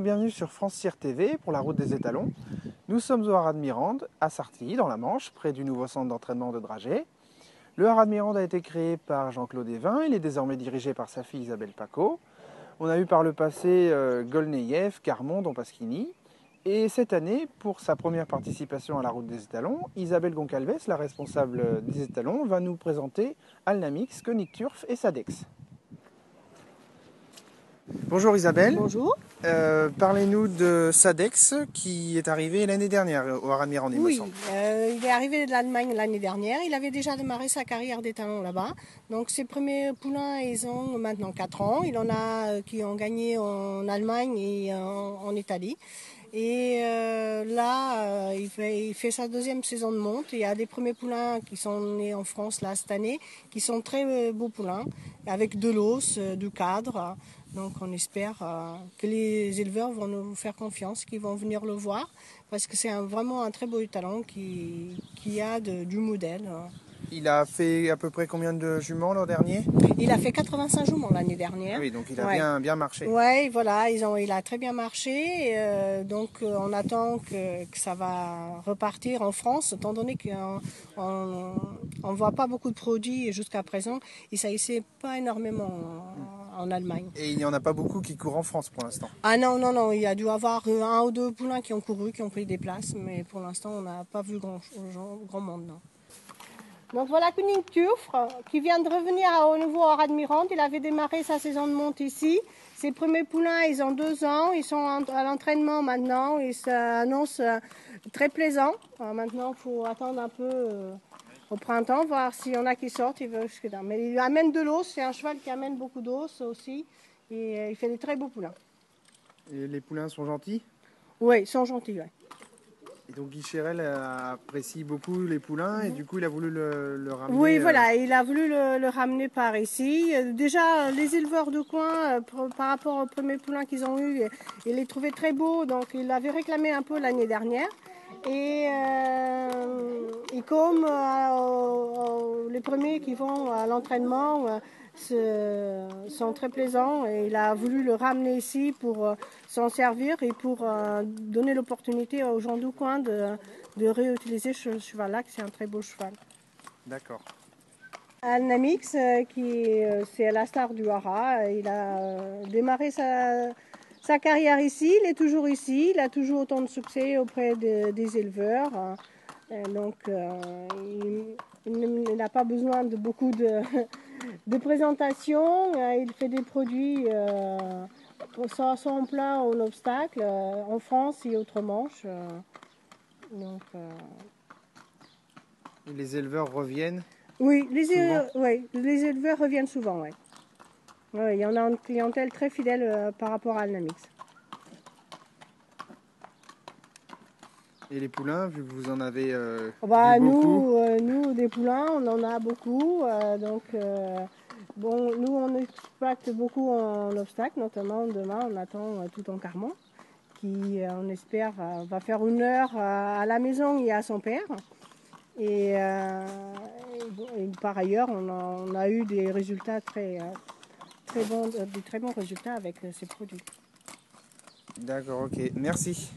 bienvenue sur France Cyr TV pour la route des étalons. Nous sommes au Haras de Mirande, à Sartilly, dans la Manche, près du nouveau centre d'entraînement de dragée. Le Haras de Mirande a été créé par Jean-Claude Evin, il est désormais dirigé par sa fille Isabelle Paco. On a eu par le passé euh, Golneyev, Carmon, Don Pasquini. Et cette année, pour sa première participation à la route des étalons, Isabelle Goncalves, la responsable des étalons, va nous présenter Alnamix, Koenig Turf et Sadex. Bonjour Isabelle. Bonjour. Euh, Parlez-nous de Sadex qui est arrivé l'année dernière au il me Oui, euh, il est arrivé de l'Allemagne l'année dernière. Il avait déjà démarré sa carrière d'étalon là-bas. Donc ses premiers poulains, ils ont maintenant 4 ans. Il en a euh, qui ont gagné en Allemagne et en, en Italie. Et euh, là, euh, il, fait, sa deuxième saison de monte. Il y a des premiers poulains qui sont nés en France là cette année, qui sont très euh, beaux poulains, avec de l'os, du cadre. Donc on espère que les éleveurs vont nous faire confiance, qu'ils vont venir le voir, parce que c'est vraiment un très beau talent qui, a du modèle. Il a fait à peu près combien de juments l'an dernier Il a fait 85 juments l'année dernière. Oui, donc il a Ouais. bien, bien marché. Ouais, voilà, ils ont, il a très bien marché. euh, donc euh, on attend que, que ça va repartir en France, étant donné qu'on on, on voit pas beaucoup de produits jusqu'à présent. Et ça essaie pas énormément en, en Allemagne. Et il n'y en a pas beaucoup qui courent en France pour l'instant. Ah non, non, non, il y a dû avoir euh, un ou deux poulains qui ont couru, qui ont pris des places, mais pour l'instant, on n'a pas vu grand, grand, grand monde. Non. Donc voilà Kuning Turf, qui vient de revenir au nouveau Haras de Mirande. Il avait démarré sa saison de monte ici. Ses premiers poulains, ils ont deux ans, ils sont à l'entraînement maintenant, ils s'annoncent euh, très plaisant. Alors maintenant, il faut attendre un peu euh, au printemps, voir s'il y en a qui sortent. Il veut. Mais il amène de l'os, c'est un cheval qui amène beaucoup d'os aussi, et euh, il fait des très beaux poulains. Et les poulains sont gentils? Oui, ils sont gentils. ouais. Et donc Guy Chérel apprécie beaucoup les poulains et du coup il a voulu le, le ramener. Oui, euh, voilà, il a voulu le, le ramener par ici. Déjà, les éleveurs de coin, euh, par rapport aux premiers poulains qu'ils ont eus, euh, il les trouvait très beaux, donc il l'avait réclamé un peu l'année dernière. Et, euh, et comme euh, les premiers qui vont à l'entraînement sont très plaisants, et il a voulu le ramener ici pour euh, s'en servir et pour euh, donner l'opportunité aux gens du coin de, de réutiliser ce cheval-là, que c'est un très beau cheval. D'accord. Alnamix, euh, qui c'est la star du Hara, il a démarré sa, sa carrière ici, il est toujours ici, il a toujours autant de succès auprès de- des éleveurs. donc euh, il n'a pas besoin de beaucoup de, de présentation, Euh, il fait des produits euh, soit, soit en plat ou en obstacle, euh, en France et outre-Manche. donc, Et les éleveurs reviennent. Oui, les, oui, éleveurs reviennent souvent. Il y en a une clientèle très fidèle par rapport à Alnamix. Et les poulains, vu que vous en avez euh, Oh bah, beaucoup. nous, euh, nous, des poulains, on en a beaucoup. euh, donc, euh, bon, nous, on exploite beaucoup en obstacle, notamment demain, on attend tout en Carmont, qui, on espère, va faire une heure euh, à la maison et à son père. Et, et bon, et par ailleurs, on a, on a eu des résultats très, très bons, des très bons résultats avec ces produits. D'accord, ok. Merci.